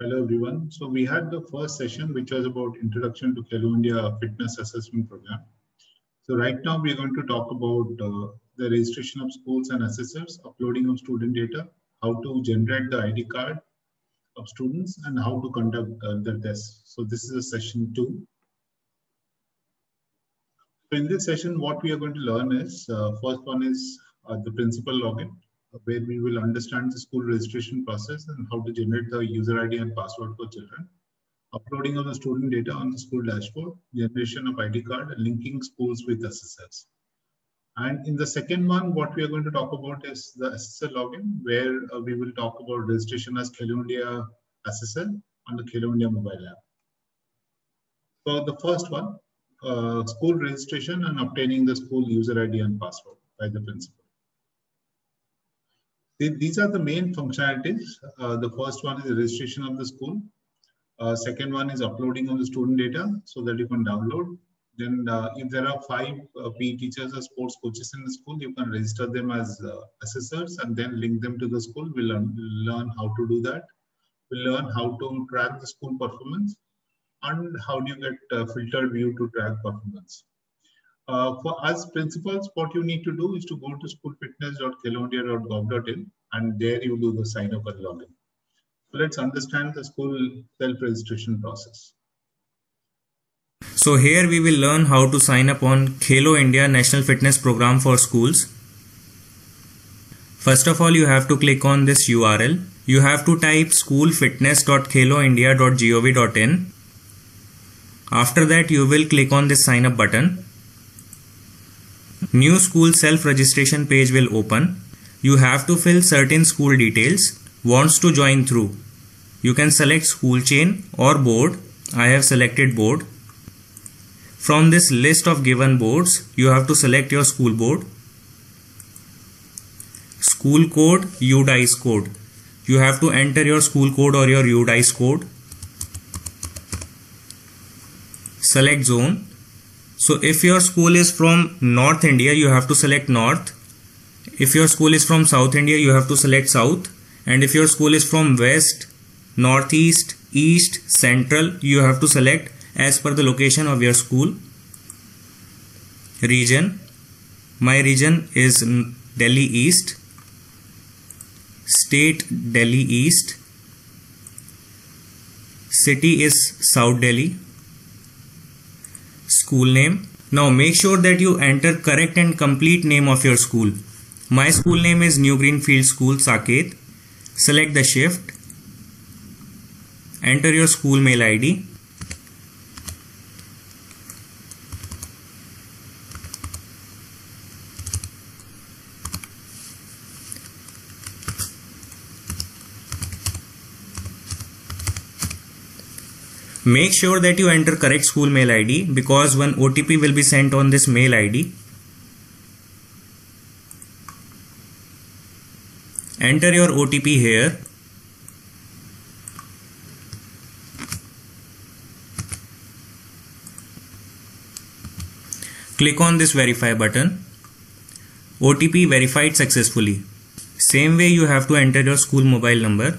Hello everyone. So we had the first session which was about introduction to Khelo India fitness assessment program. So right now we're going to talk about uh, the registration of schools and assessors, uploading of student data, how to generate the ID card of students and how to conduct uh, the test. So this is a session two. So in this session, what we are going to learn is, uh, first one is uh, the principal login where we will understand the school registration process and how to generate the user ID and password for children, uploading of the student data on the school dashboard, generation of ID card, linking schools with assessors. And in the second one, what we are going to talk about is the assessor login, where uh, we will talk about registration as Khelo India assessor on the Khelo India mobile app. So the first one, uh, school registration and obtaining the school user ID and password by the principal. These are the main functionalities. Uh, the first one is the registration of the school. Uh, second one is uploading of the student data so that you can download. Then uh, if there are five uh, PE teachers or sports coaches in the school, you can register them as uh, assessors and then link them to the school. We'll learn, learn how to do that. We'll learn how to track the school performance and how do you get a filtered view to track performance. Uh, for us principals, what you need to do is to go to schoolfitness.kheloindia.gov.in and there you do the sign up and login. So let's understand the school self-registration process. So here we will learn how to sign up on Khelo India National Fitness Program for schools. First of all, you have to click on this URL. You have to type schoolfitness.kheloindia.gov.in. After that, you will click on this sign up button. New school self-registration page will open. You have to fill certain school details. Wants to join through. You can select school chain or board. I have selected board. From this list of given boards, you have to select your school board. School code, UDISE code. You have to enter your school code or your UDISE code. Select zone so if your school is from North India, you have to select North. If your school is from South India, you have to select South. And if your school is from West, Northeast, East, Central, you have to select as per the location of your school. Region. My region is Delhi East. State Delhi East. City is South Delhi school name. Now make sure that you enter correct and complete name of your school. My school name is New Greenfield School Saket. Select the shift. Enter your school mail ID. Make sure that you enter correct school mail ID because one OTP will be sent on this mail ID. Enter your OTP here. Click on this verify button. OTP verified successfully. Same way you have to enter your school mobile number.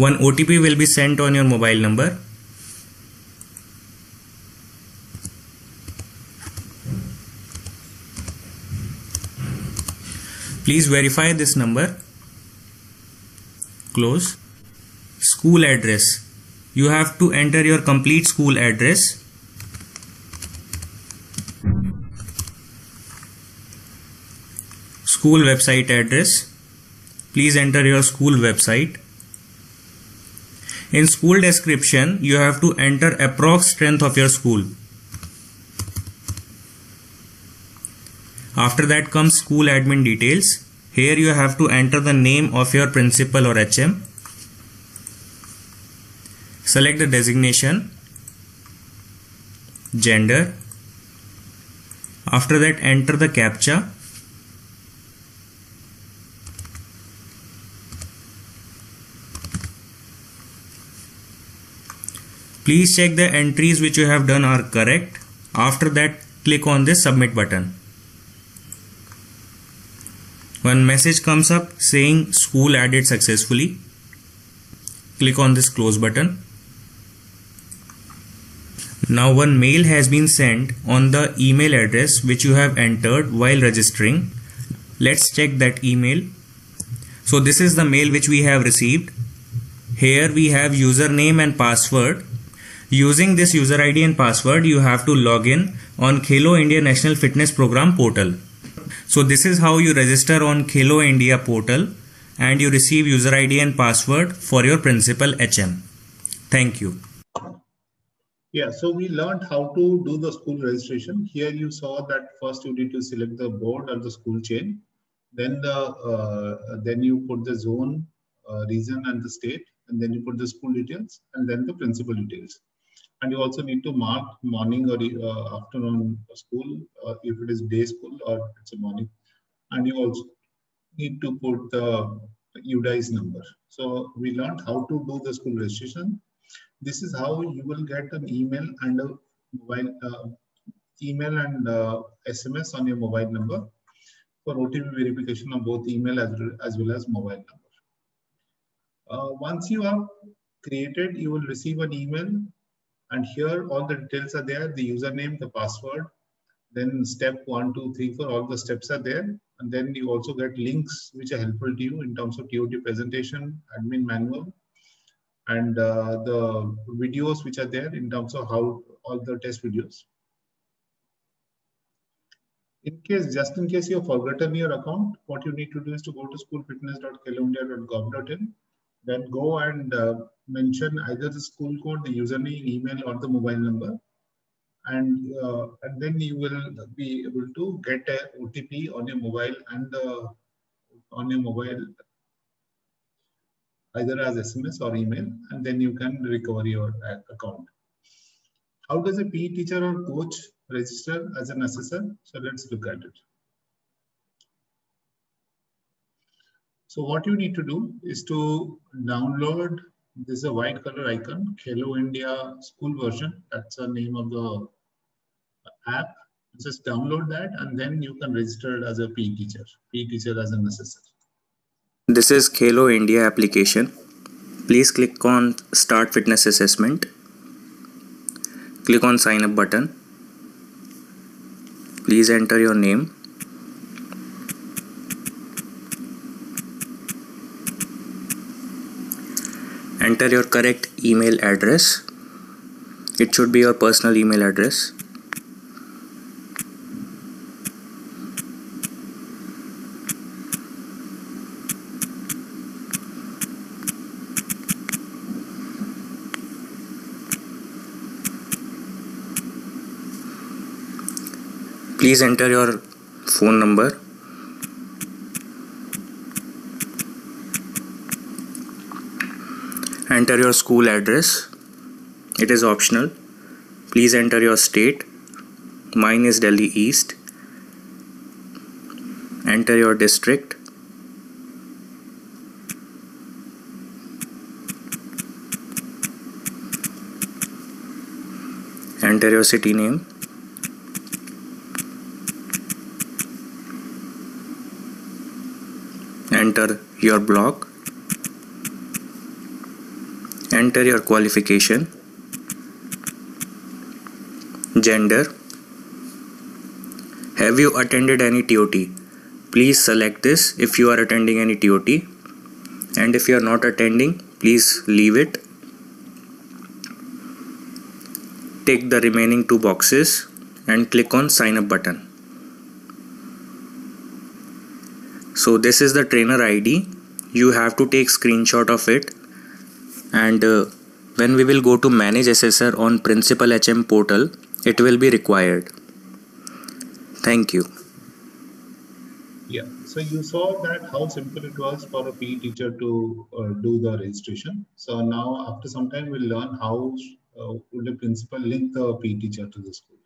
One OTP will be sent on your mobile number. Please verify this number. Close. School address. You have to enter your complete school address. School website address. Please enter your school website. In school description, you have to enter approx strength of your school. After that comes school admin details. Here you have to enter the name of your principal or HM. Select the designation, gender. After that enter the CAPTCHA Please check the entries which you have done are correct. After that, click on this submit button. one message comes up saying school added successfully. Click on this close button. Now one mail has been sent on the email address which you have entered while registering. Let's check that email. So this is the mail which we have received. Here we have username and password using this user id and password you have to log in on Khelo India National Fitness Program portal so this is how you register on Khelo India portal and you receive user ID and password for your principal HM. Thank you. Yeah, so we learned how to do the school registration. Here you saw that first you need to select the board or the school chain. Then the uh, then you put the zone, uh, region and the state, and then you put the school details and then the principal details and you also need to mark morning or uh, afternoon school uh, if it is day school or it's a morning and you also need to put the UDISE number. So we learned how to do the school registration. This is how you will get an email and a mobile uh, email and uh, SMS on your mobile number for OTP verification of both email as, as well as mobile number. Uh, once you have created, you will receive an email and here all the details are there, the username, the password, then step one, two, three, four, all the steps are there. And then you also get links which are helpful to you in terms of TOT presentation, admin manual, and uh, the videos which are there in terms of how all the test videos. In case, just in case you have forgotten your account, what you need to do is to go to schoolfitness.kheloindia.gov.in then go and uh, mention either the school code, the username, email, or the mobile number. And, uh, and then you will be able to get a OTP on your mobile and uh, on your mobile either as SMS or email, and then you can recover your account. How does a PE teacher or coach register as an assessor? So let's look at it. So what you need to do is to download, this is a white color icon, Khelo India school version. That's the name of the app. Just download that and then you can register as a PE teacher, PE teacher as an assessor. This is Khelo India application. Please click on Start Fitness Assessment. Click on Sign Up button. Please enter your name enter your correct email address. It should be your personal email address. Please enter your phone number enter your school address. It is optional. Please enter your state. Mine is Delhi East. Enter your district. Enter your city name. Enter your block enter your qualification gender. Have you attended any TOT please select this if you are attending any TOT and if you are not attending please leave it. Take the remaining two boxes and click on sign up button. So this is the trainer id you have to take screenshot of it and uh, when we will go to manage assessor on principal hm portal it will be required. Thank you. Yeah. So you saw that how simple it was for a PE teacher to uh, do the registration. So now after some time we'll learn how uh, would the principal link the PE teacher to the school.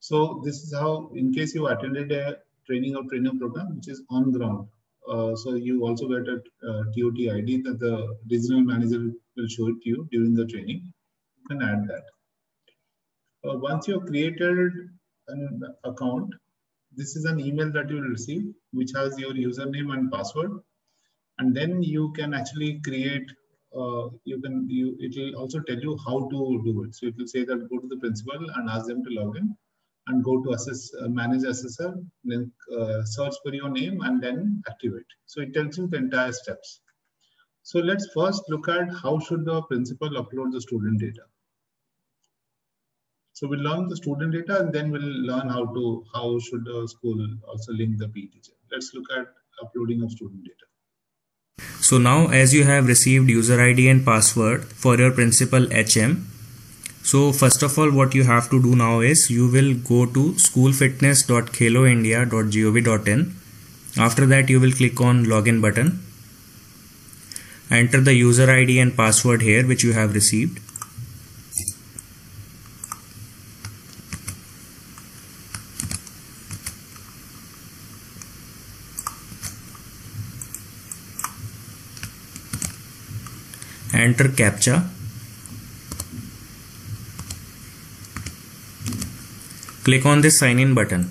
So this is how in case you attended a training or trainer program which is on ground so you also get a uh, TOT ID that the regional manager will show it to you during the training. You can add that. Uh, once you have created an account, this is an email that you will receive, which has your username and password. And then you can actually create, uh, you can, you, it will also tell you how to do it. So it will say that go to the principal and ask them to log in and go to uh, manage assessor, then uh, search for your name and then activate. So it tells you the entire steps. So let's first look at how should the principal upload the student data. So we'll learn the student data and then we'll learn how to, how should the school also link the PE teacher. Let's look at uploading of student data. So now as you have received user ID and password for your principal HM, so first of all what you have to do now is you will go to schoolfitness.kheloindia.gov.in. After that you will click on login button. Enter the user ID and password here which you have received. enter captcha click on this sign in button.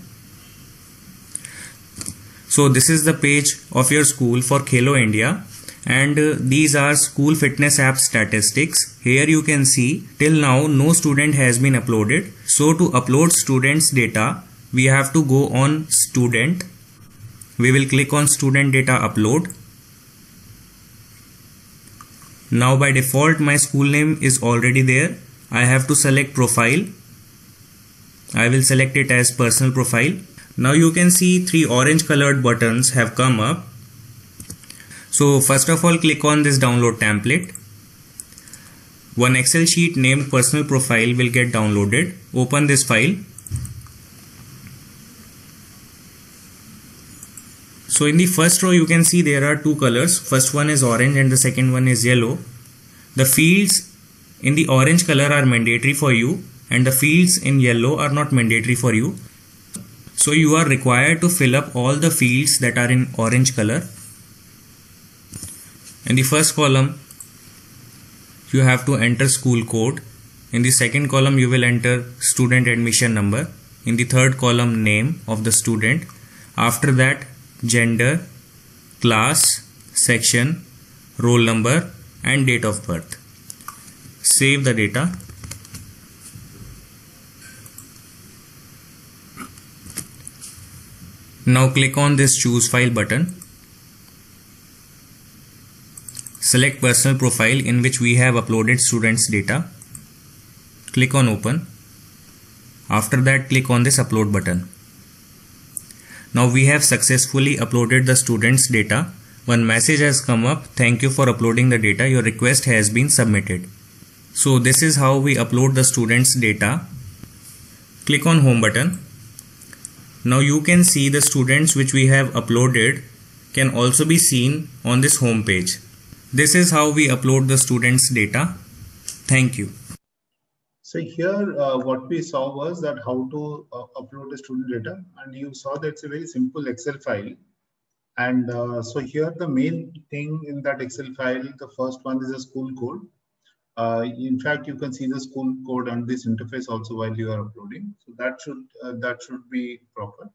So this is the page of your school for Khelo India and uh, these are school fitness app statistics. Here you can see till now no student has been uploaded. So to upload students data we have to go on student. We will click on student data upload. Now by default my school name is already there. I have to select profile. I will select it as personal profile. Now you can see three orange colored buttons have come up. So first of all click on this download template. One Excel sheet named personal profile will get downloaded. Open this file. So in the first row you can see there are two colors. First one is orange and the second one is yellow. The fields in the orange color are mandatory for you and the fields in yellow are not mandatory for you. So you are required to fill up all the fields that are in orange color. In the first column you have to enter school code. In the second column you will enter student admission number. In the third column name of the student. After that gender, class, section, roll number and date of birth. Save the data. Now click on this choose file button. Select personal profile in which we have uploaded students data. Click on open. After that click on this upload button. Now we have successfully uploaded the students data. One message has come up. Thank you for uploading the data. Your request has been submitted. So this is how we upload the students data. Click on home button. Now you can see the students which we have uploaded can also be seen on this home page. This is how we upload the students data. Thank you. So here, uh, what we saw was that how to uh, upload the student data, and you saw that it's a very simple Excel file. And uh, so here, the main thing in that Excel file, the first one is a school code. Uh, in fact, you can see the school code on this interface also while you are uploading. So that should uh, that should be proper.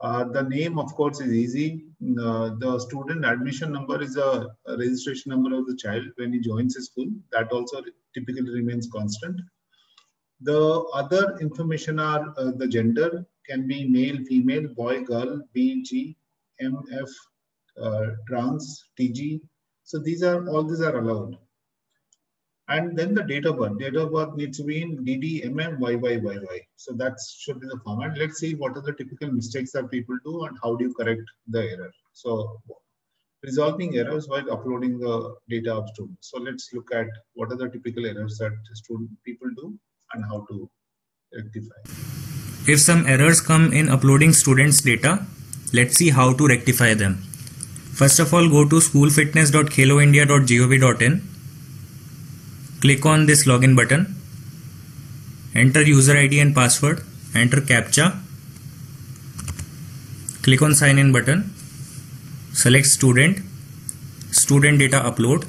Uh, the name, of course, is easy. the student admission number is a, registration number of the child when he joins a school. That also typically remains constant. The other information are uh, the gender can be male, female, boy, girl, B, G, M, F, uh, trans, TG. So these are all these are allowed. And then the date of birth. Date of birth needs to be in DD, MM, YY, YY. So that should be the format. Let's see what are the typical mistakes that people do and how do you correct the error. So resolving errors while uploading the data of students. So let's look at what are the typical errors that student people do and how to rectify. If some errors come in uploading students data, let's see how to rectify them. First of all, go to schoolfitness.kheloindia.gov.in. Click on this login button. Enter user ID and password. Enter CAPTCHA. Click on sign in button. Select student. Student data upload.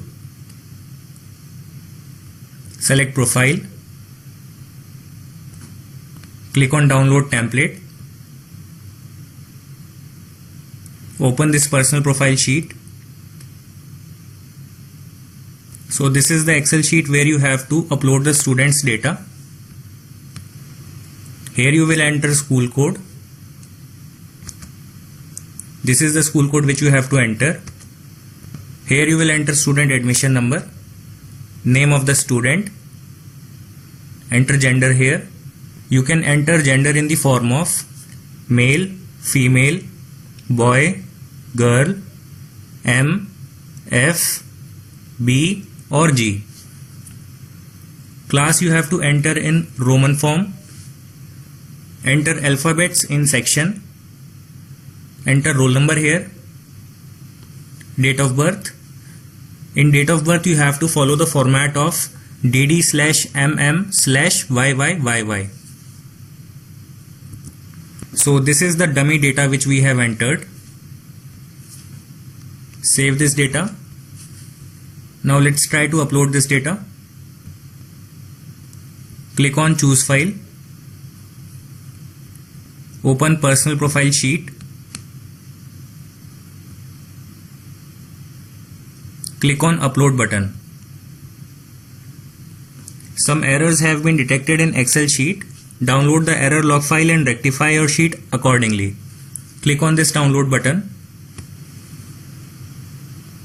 Select profile click on download template open this personal profile sheet so this is the excel sheet where you have to upload the students data. Here you will enter school code. This is the school code which you have to enter. Here you will enter student admission number name of the student enter gender here. You can enter gender in the form of male female boy girl m f b or g. Class you have to enter in roman form. Enter alphabets in section. Enter roll number here. Date of birth. In date of birth you have to follow the format of dd slash mm slash yyyy so this is the dummy data which we have entered. Save this data now let's try to upload this data. Click on choose file. Open personal profile sheet. Click on upload button. Some errors have been detected in excel sheet. Download the error log file and rectify your sheet accordingly. Click on this download button.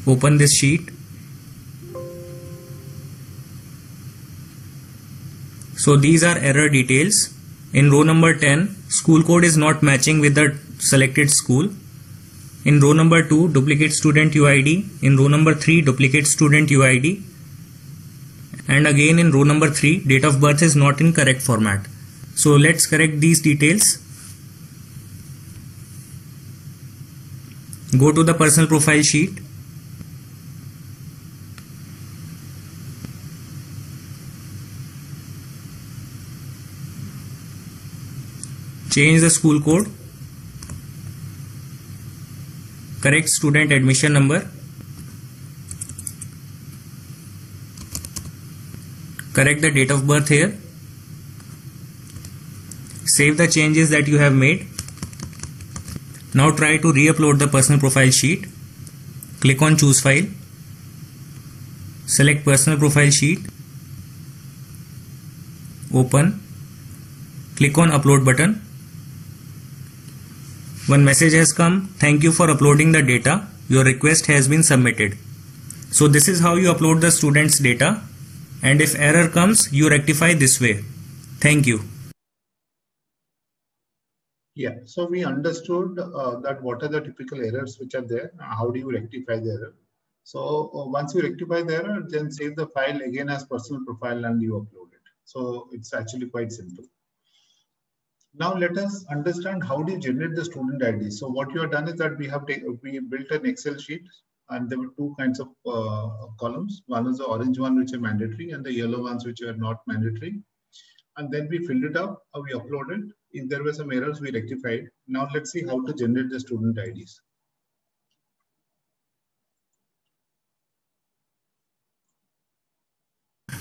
Open this sheet so these are error details in row number 10 school code is not matching with the selected school in row number 2, duplicate student UID. In row number 3, duplicate student UID. And again in row number 3, date of birth is not in correct format. So let's correct these details. Go to the personal profile sheet. Change the school code. Correct student admission number. Correct the date of birth here. Save the changes that you have made. Now try to re-upload the personal profile sheet. Click on choose file. Select personal profile sheet. Open. Click on upload button one message has come, thank you for uploading the data. Your request has been submitted. So this is how you upload the student's data. And if error comes, you rectify this way. Thank you. Yeah, so we understood uh, that what are the typical errors which are there. How do you rectify the error? So uh, once you rectify the error, then save the file again as personal profile and you upload it. So it's actually quite simple. Now let us understand how do you generate the student ID. So what you have done is that we have we built an Excel sheet and there were two kinds of uh, columns. One is the orange one which are mandatory and the yellow ones which are not mandatory. And then we filled it up, uh, we uploaded. If there were some errors, we rectified. Now let's see how to generate the student IDs.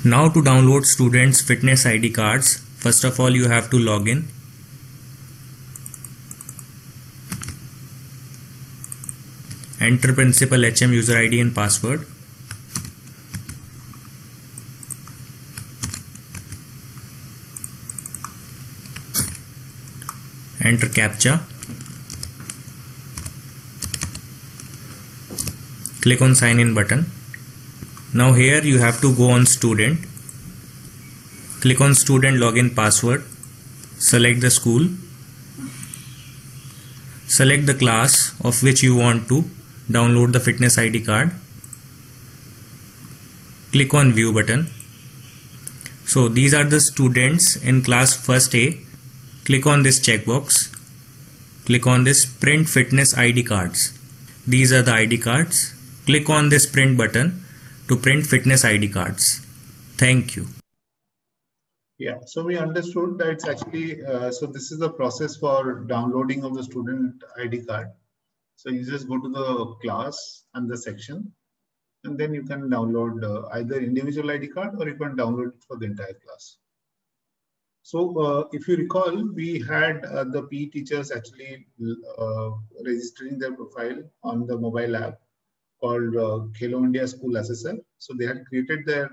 Now to download students fitness ID cards, first of all you have to log in enter principal HM user ID and password. Enter captcha. Click on sign in button. Now here you have to go on student. Click on student login password. Select the school. Select the class of which you want to download the fitness ID card. Click on view button. So these are the students in class first A. Click on this checkbox. Click on this print fitness ID cards. These are the ID cards. Click on this print button to print fitness ID cards. Thank you. Yeah, so we understood that it's actually, uh, so this is the process for downloading of the student ID card. So you just go to the class and the section, and then you can download uh, either individual ID card or you can download it for the entire class. So uh, if you recall, we had uh, the PE teachers actually uh, registering their profile on the mobile app called uh, India School Assessor. So they had created their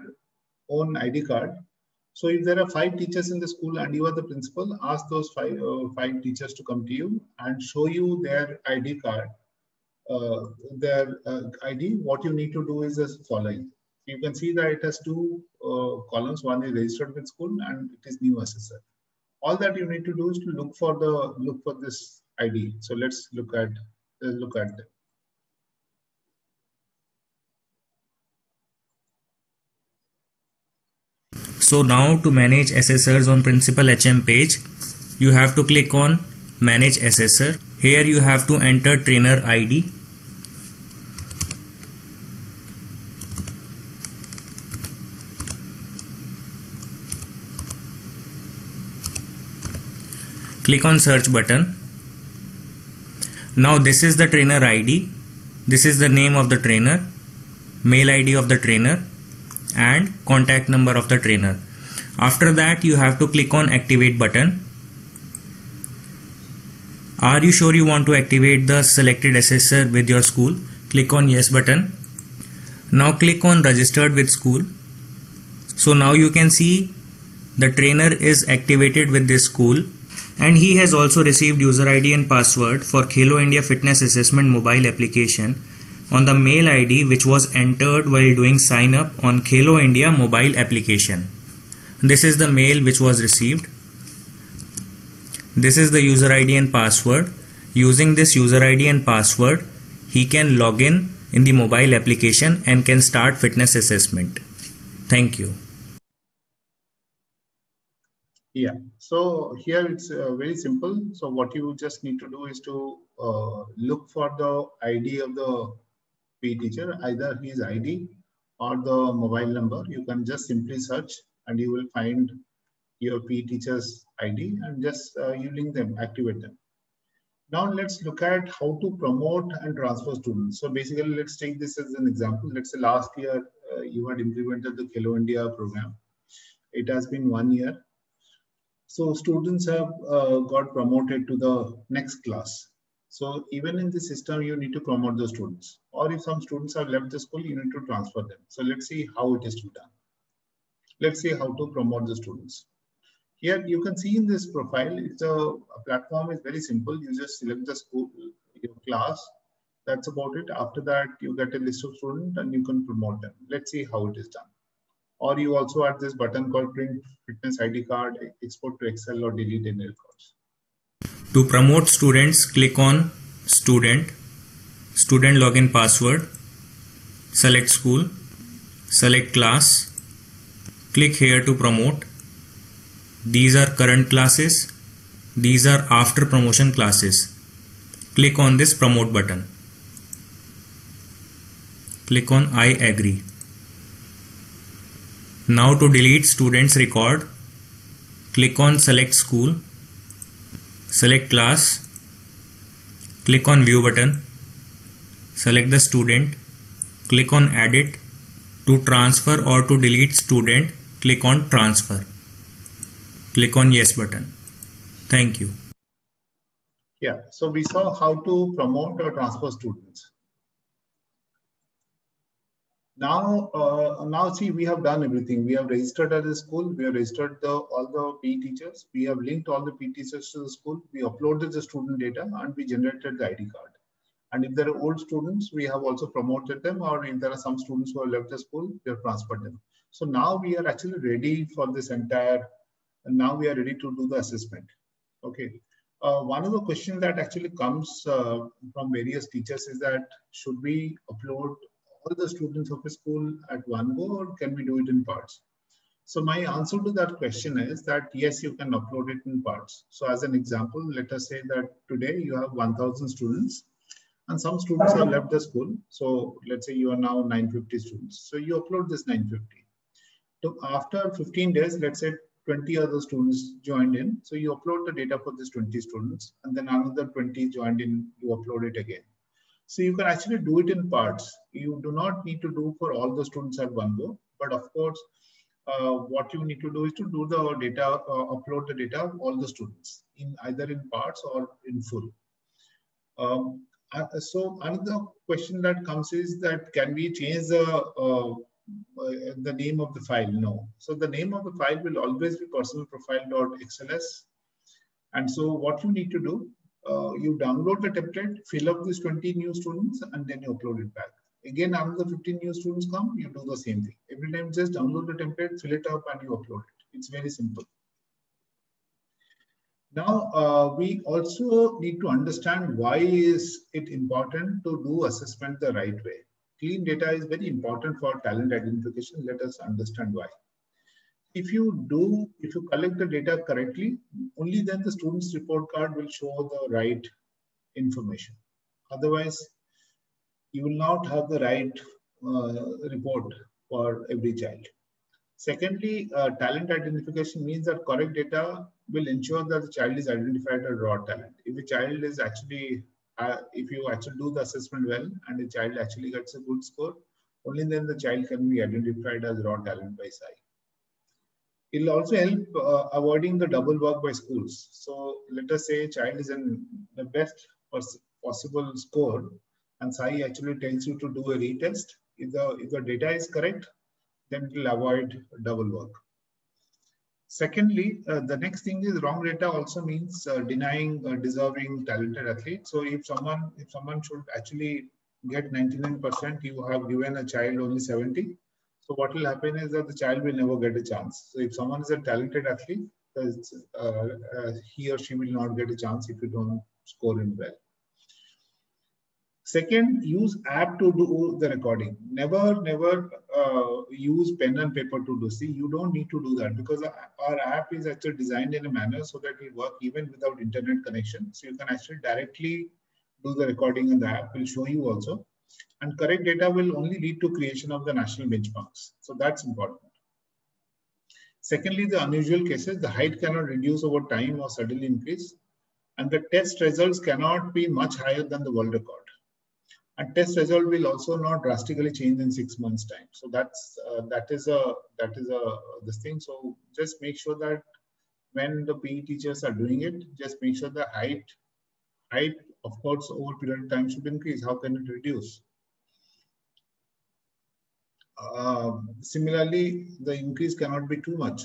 own ID card. So if there are five teachers in the school and you are the principal, ask those five, uh, five teachers to come to you and show you their ID card, uh, their uh, ID. What you need to do is as following. You can see that it has two uh, columns. One is registered with school and it is new assessor. All that you need to do is to look for the look for this ID. So let's look at let's look at. So now to manage assessors on principal HM page, you have to click on manage assessor. Here you have to enter trainer ID. Click on search button. Now this is the trainer ID. This is the name of the trainer, mail ID of the trainer and contact number of the trainer. After that you have to click on activate button. Are you sure you want to activate the selected assessor with your school? Click on yes button. Now click on registered with school. So now you can see the trainer is activated with this school and he has also received user ID and password for Khelo India Fitness Assessment mobile application on the mail ID which was entered while doing sign up on Khelo India mobile application. This is the mail which was received. This is the user ID and password. Using this user ID and password, he can log in in the mobile application and can start fitness assessment. Thank you. Yeah, so here it's uh, very simple. So what you just need to do is to uh, look for the ID of the PE teacher, either his ID or the mobile number. You can just simply search and you will find your PE teacher's ID and just uh, you link them, activate them. Now let's look at how to promote and transfer students. So basically, let's take this as an example. Let's say last year uh, you had implemented the Khelo India program. It has been one year. So students have uh, got promoted to the next class. So even in the system, you need to promote the students. Or if some students have left the school, you need to transfer them. So let's see how it is to be done. Let's see how to promote the students. Here you can see in this profile, it's a, a platform is very simple. You just select the school, your class. That's about it. After that, you get a list of students and you can promote them. Let's see how it is done. Or you also add this button called print fitness ID card, export to Excel or delete any records. To promote students, click on student, student login password, select school, select class, click here to promote. These are current classes, these are after promotion classes. Click on this promote button. Click on I agree. Now to delete students record, click on select school select class click on view button select the student click on edit to transfer or to delete student click on transfer. Click on yes button. Thank you. Yeah so we saw how to promote or transfer students now uh, now see we have done everything. We have registered at the school. We have registered the all the P teachers. we have linked all the P teachers to the school. We uploaded the student data and we generated the id card. And if there are old students we have also promoted them or if there are some students who have left the school we have transferred them. So now we are actually ready for this entire now we are ready to do the assessment. Okay. Uh, one of the questions that actually comes uh, from various teachers is that should we upload all the students of a school at one go or can we do it in parts? So my answer to that question is that yes, you can upload it in parts. So as an example, let us say that today you have 1000 students and some students have left the school. So let's say you are now 950 students. So you upload this 950. So after 15 days, let's say 20 other students joined in. So you upload the data for these 20 students and then another 20 joined in, you upload it again. So you can actually do it in parts. You do not need to do for all the students at one go. But of course, uh, what you need to do is to do the data, uh, upload the data of all the students in either in parts or in full. Um, uh, so another question that comes is that can we change the uh, uh, the name of the file? No. So the name of the file will always be personal profile.xls. And so what you need to do, uh, you download the template, fill up these 20 new students, and then you upload it back. Again, another 15 new students come, you do the same thing. Every time just download the template, fill it up, and you upload it. It's very simple. Now, uh, we also need to understand why is it important to do assessment the right way. Clean data is very important for talent identification. Let us understand why. If you do, if you collect the data correctly, only then the student's report card will show the right information. Otherwise, you will not have the right uh, report for every child. Secondly, uh, talent identification means that correct data will ensure that the child is identified as raw talent. If a child is actually, uh, if you actually do the assessment well and the child actually gets a good score, only then the child can be identified as raw talent by SAI. It will also help uh, avoiding the double work by schools. So let us say child is in the best possible score and SAI actually tells you to do a retest. If the, if the data is correct, then it will avoid double work. Secondly, uh, the next thing is wrong data also means uh, denying uh, deserving talented athletes. So if someone if someone should actually get 99%, you have given a child only 70. So what will happen is that the child will never get a chance. So if someone is a talented athlete, uh, uh, he or she will not get a chance if you don't score him well. Second, use app to do the recording. Never, never uh, use pen and paper to do. See, you don't need to do that because our app is actually designed in a manner so that it work even without internet connection. So you can actually directly do the recording in the app. We'll show you also. And correct data will only lead to creation of the national benchmarks. So that's important. Secondly, the unusual cases, the height cannot reduce over time or suddenly increase. And the test results cannot be much higher than the world record and test result will also not drastically change in six months time so that's uh, that is a that is a this thing so just make sure that when the PE teachers are doing it just make sure the height height of course over period of time should increase how can it reduce uh, similarly the increase cannot be too much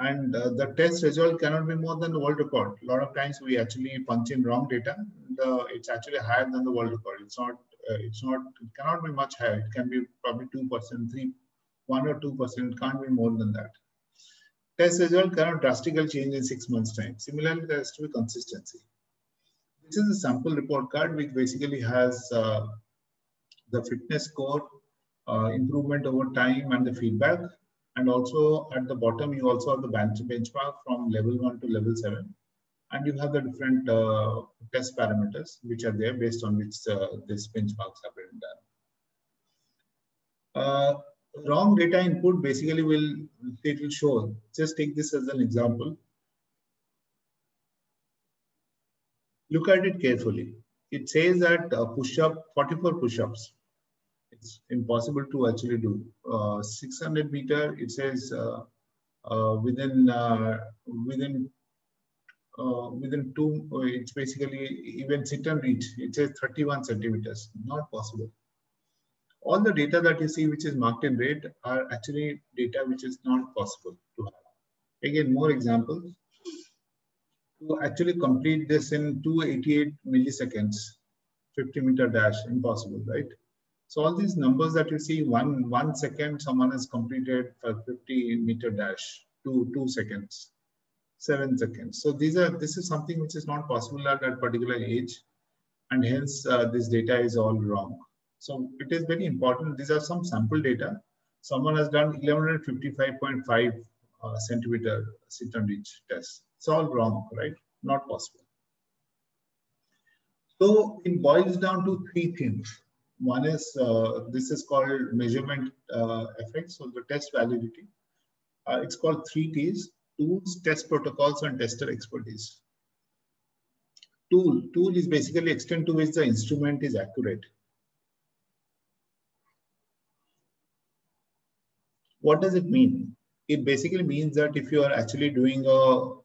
and uh, the test result cannot be more than the world record. A lot of times we actually punch in wrong data. The, it's actually higher than the world record. It's not. Uh, it's not. It cannot be much higher. It can be probably two percent, three, one or two percent. It can't be more than that. Test result cannot drastically change in six months' time. Similarly, there has to be consistency. This is a sample report card which basically has uh, the fitness score, uh, improvement over time, and the feedback and also at the bottom, you also have the bench benchmark from level one to level seven. And you have the different uh, test parameters which are there based on which uh, these benchmarks have been done. Uh, wrong data input basically will, it will show, just take this as an example. Look at it carefully. It says that uh, push-up, 44 push-ups it's impossible to actually do. Uh, 600 meter, it says uh, uh, within uh, within uh, within two. It's basically even sit and reach. It says 31 centimeters. Not possible. All the data that you see, which is marked in red, are actually data which is not possible to have. Again, more examples. To actually complete this in 288 milliseconds, 50 meter dash, impossible, right? So all these numbers that you see, one, one second, someone has completed a 50 meter dash, two, two seconds, seven seconds. So these are, this is something which is not possible at that particular age. And hence uh, this data is all wrong. So it is very important. These are some sample data. Someone has done 1155.5 uh, centimeter sit and reach test. It's all wrong, right? Not possible. So it boils down to three things. One is, uh, this is called measurement uh, effect, so the test validity. Uh, it's called three T's, tools, test protocols, and tester expertise. Tool, tool is basically extent to which the instrument is accurate. What does it mean? it basically means that if you are actually doing a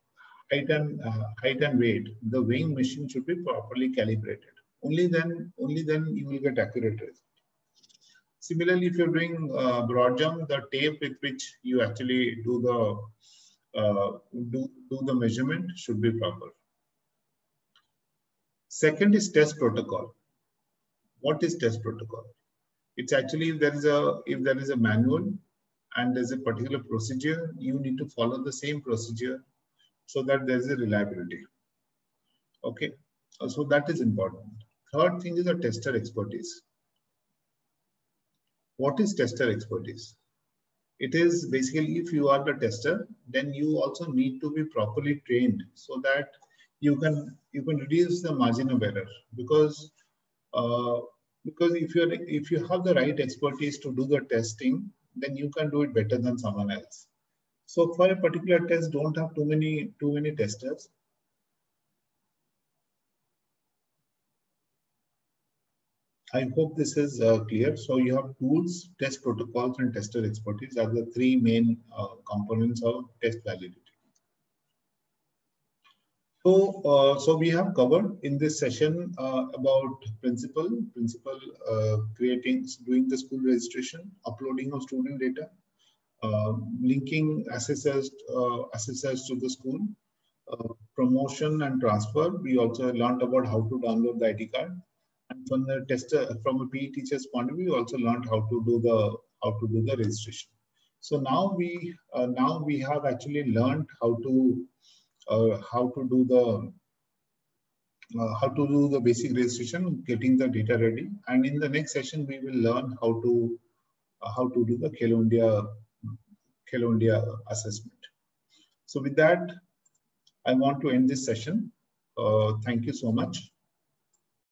height and uh, height and weight, the weighing machine should be properly calibrated. Only then, only then you will get accurate result. Similarly, if you're doing uh, broad jump, the tape with which you actually do the uh, do, do the measurement should be proper. Second is test protocol. What is test protocol? It's actually if there is a if there is a manual and there's a particular procedure, you need to follow the same procedure so that there's a reliability. Okay, so that is important. Third thing is a tester expertise. What is tester expertise? It is basically if you are the tester, then you also need to be properly trained so that you can you can reduce the margin of error because uh, because if you're if you have the right expertise to do the testing then you can do it better than someone else. So for a particular test, don't have too many, too many testers. I hope this is uh, clear. So you have tools, test protocols, and tester expertise are the three main uh, components of test validity. So, uh, so we have covered in this session uh, about principle, principle uh, creating, doing the school registration, uploading of student data, linking assessors, uh, assessors to the school, uh, promotion and transfer. We also learned about how to download the ID card. And from the tester, from a PE teacher's point of view, we also learned how to do the how to do the registration. So now we now we have actually learned how to uh, how to do the uh, how to do the basic registration, getting the data ready. And in the next session, we will learn how to uh, how to do the Khelo India, Khelo India assessment. So with that, I want to end this session. Uh, thank you so much.